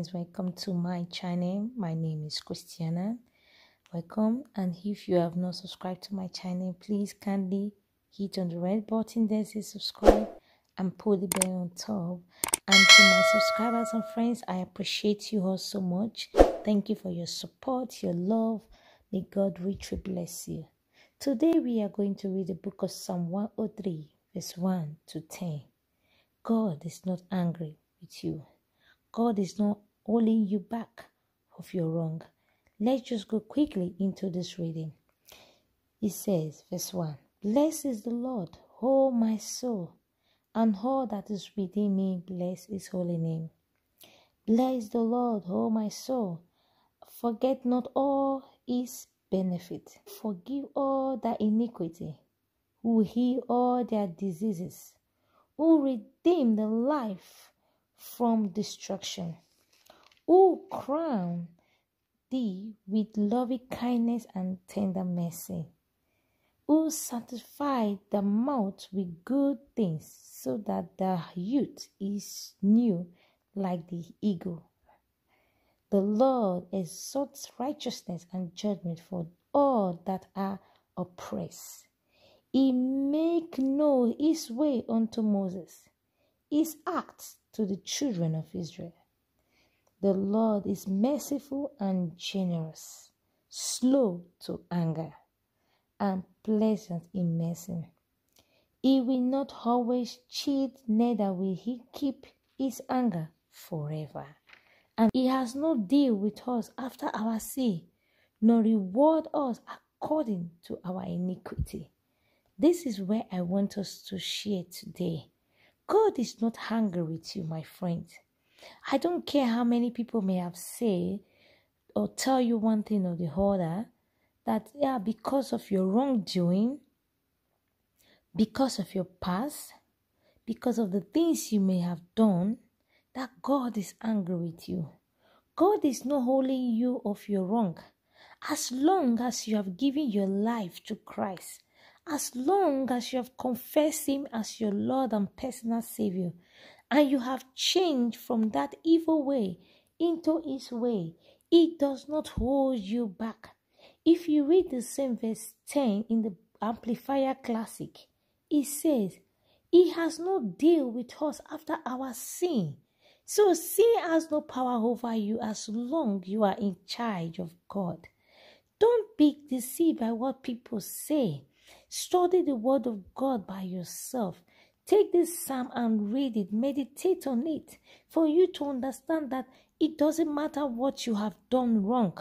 friends welcome to my channel. My name is christiana. Welcome. And if you have not subscribed to my channel please kindly hit on the red button there says subscribe and put the bell on top. And to my subscribers and friends i appreciate you all so much. Thank you for your support your love. May god richly bless you. Today we are going to read the book of psalm 103 verse 1 to 10 god is not angry with you. God is not holding you back of your wrong. Let's just go quickly into this reading. It says, verse 1 Blessed is the Lord, O my soul, and all that is within me, bless his holy name. Bless the Lord, O my soul. Forget not all his benefit. Forgive all their iniquity, who heal all their diseases, who redeem the life from destruction, who crown thee with loving kindness and tender mercy, who satisfy the mouth with good things, so that the youth is new like the eagle. The Lord exalts righteousness and judgment for all that are oppressed. He make known his way unto Moses, his acts to the children of Israel. The Lord is merciful and generous, slow to anger, and pleasant in mercy. He will not always cheat, neither will he keep his anger forever. And he has no deal with us after our sin, nor reward us according to our iniquity. This is where I want us to share today. God is not angry with you, my friend. I don't care how many people may have said or tell you one thing or the other that, yeah, because of your wrongdoing, because of your past, because of the things you may have done, that God is angry with you. God is not holding you of your wrong. As long as you have given your life to Christ, as long as you have confessed Him as your Lord and personal Savior, and you have changed from that evil way into His way, it does not hold you back. If you read the same verse 10 in the Amplified Classic, it says, He has no deal with us after our sin. So sin has no power over you as long you are in charge of God. Don't be deceived by what people say. Study the Word of God by yourself. Take this psalm and read it, meditate on it, for you to understand that it doesn't matter what you have done wrong.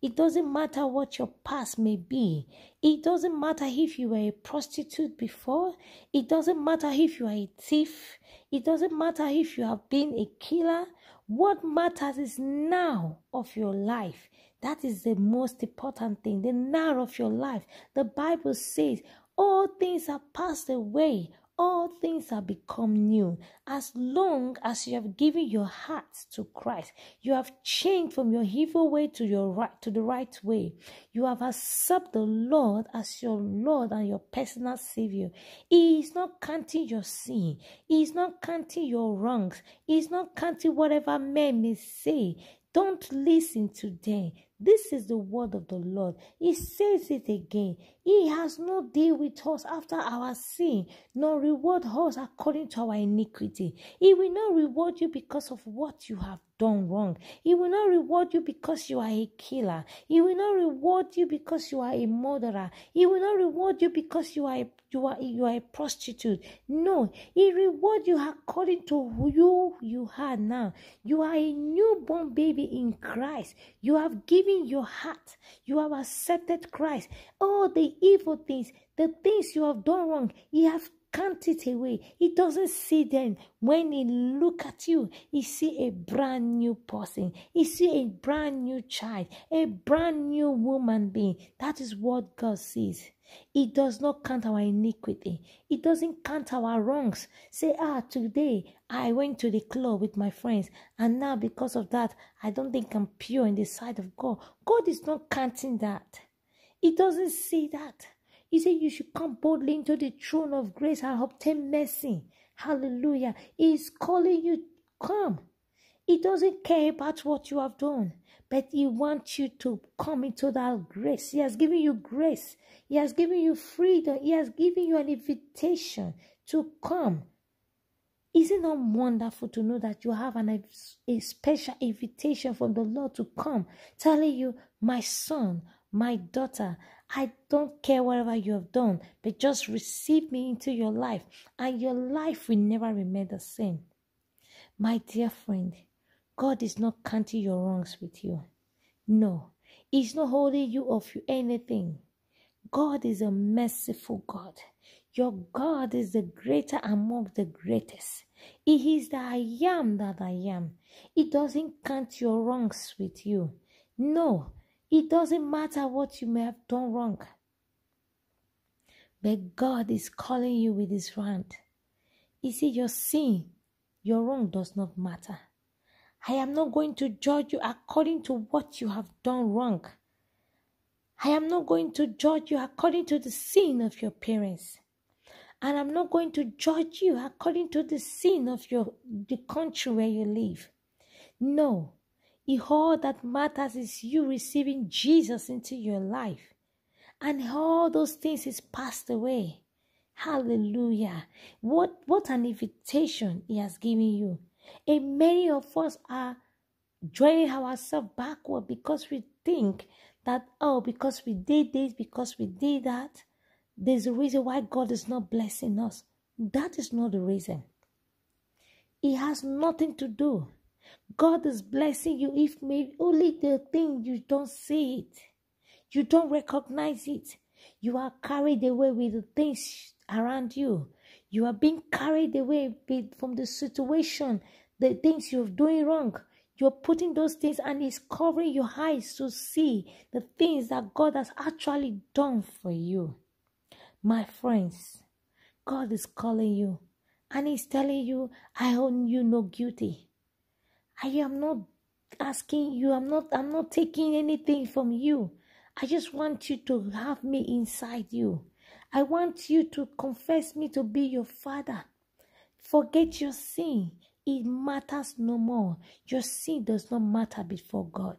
It doesn't matter what your past may be. It doesn't matter if you were a prostitute before. It doesn't matter if you are a thief. It doesn't matter if you have been a killer. What matters is now of your life. That is the most important thing, the now of your life. The Bible says, All things are passed away, all things have become new. As long as you have given your heart to Christ, you have changed from your evil way to your right to the right way. You have accepted the Lord as your Lord and your personal Savior. He is not counting your sin. He is not counting your wrongs. He is not counting whatever men may say. Don't listen to them. This is the word of the Lord. He says it again. He has no deal with us after our sin, nor reward us according to our iniquity. He will not reward you because of what you have done wrong. He will not reward you because you are a killer. He will not reward you because you are a murderer. He will not reward you because you are a, you are you are a prostitute. No, he reward you according to who you you are now. You are a newborn baby in Christ. You have given your heart. You have accepted Christ. All the evil things, the things you have done wrong, He have count it away. He doesn't see them. When he look at you, he see a brand new person. He see a brand new child, a brand new woman being. That is what God sees. He does not count our iniquity. He doesn't count our wrongs. Say, ah, today I went to the club with my friends, and now because of that, I don't think I'm pure in the sight of God. God is not counting that. He doesn't say that. He said, You should come boldly into the throne of grace and obtain mercy. Hallelujah. He is calling you, come. He doesn't care about what you have done, but He wants you to come into that grace. He has given you grace, He has given you freedom, He has given you an invitation to come. Isn't it not wonderful to know that you have an, a special invitation from the Lord to come, telling you, My son, my daughter, I don't care whatever you have done, but just receive me into your life, and your life will never remain the same. My dear friend, God is not counting your wrongs with you. No, He's not holding you of anything. God is a merciful God. Your God is the greater among the greatest. He is the I am that I am. He doesn't count your wrongs with you. No, it doesn't matter what you may have done wrong. But God is calling you with His hand. You see, your sin, your wrong does not matter. I am not going to judge you according to what you have done wrong. I am not going to judge you according to the sin of your parents. And I'm not going to judge you according to the sin of your the country where you live. No. All that matters is you receiving Jesus into your life. And all those things is passed away. Hallelujah. What what an invitation he has given you. And many of us are draining ourselves backward because we think that, oh, because we did this, because we did that, there's a reason why God is not blessing us. That is not the reason. It has nothing to do. God is blessing you if maybe only the thing you don't see it. You don't recognize it. You are carried away with the things around you. You are being carried away from the situation, the things you're doing wrong. You're putting those things and it's covering your eyes to see the things that God has actually done for you. My friends, God is calling you and He's telling you, I own you no guilty. I am not asking you, I'm not I'm not taking anything from you. I just want you to have me inside you. I want you to confess me to be your father. Forget your sin. It matters no more. Your sin does not matter before God.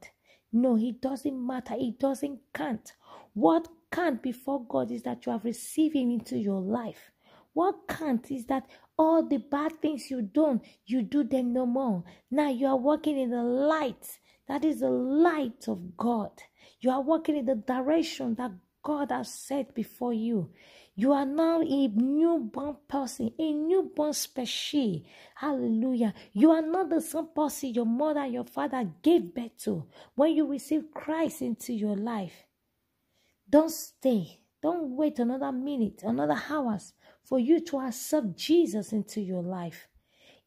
No, it doesn't matter. It doesn't count. What count before God is that you have received Him into your life. What count is that all the bad things you done, you do them no more. Now you are walking in the light. That is the light of God. You are walking in the direction that God has set before you. You are now a newborn person, a newborn species. Hallelujah. You are not the same person your mother and your father gave birth to when you receive Christ into your life. Don't stay. Don't wait another minute, another hours for you to accept Jesus into your life.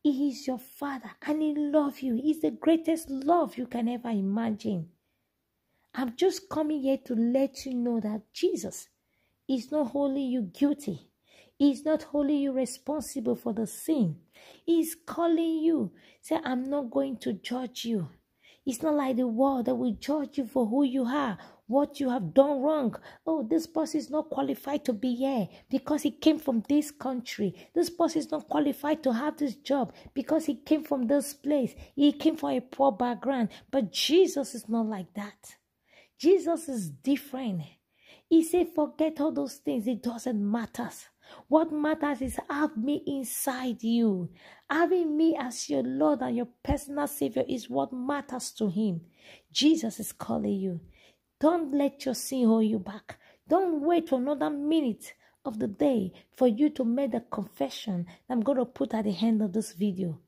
He is your Father and He loves you. He's the greatest love you can ever imagine. I'm just coming here to let you know that Jesus is not holding you guilty. He's not holding you responsible for the sin. He's calling you. Say, I'm not going to judge you. It's not like the world that will judge you for who you are, what you have done wrong. Oh, this person is not qualified to be here because he came from this country. This person is not qualified to have this job because he came from this place. He came from a poor background. But Jesus is not like that. Jesus is different. He said, forget all those things. It doesn't matter. What matters is have me inside you. Having me as your Lord and your personal Savior is what matters to Him. Jesus is calling you. Don't let your sin hold you back. Don't wait for another minute of the day for you to make the confession I'm going to put at the end of this video.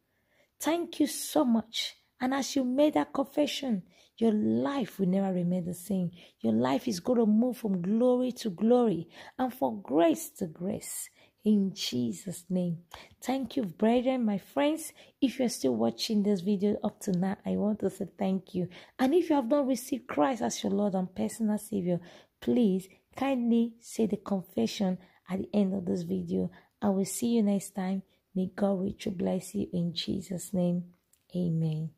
Thank you so much. And as you made that confession, your life will never remain the same. Your life is going to move from glory to glory and from grace to grace. In Jesus' name. Thank you, brethren, my friends. If you're still watching this video up to now, I want to say thank you. And if you have not received Christ as your Lord and personal Savior, please kindly say the confession at the end of this video. I will see you next time. May God richly bless you in Jesus' name. Amen.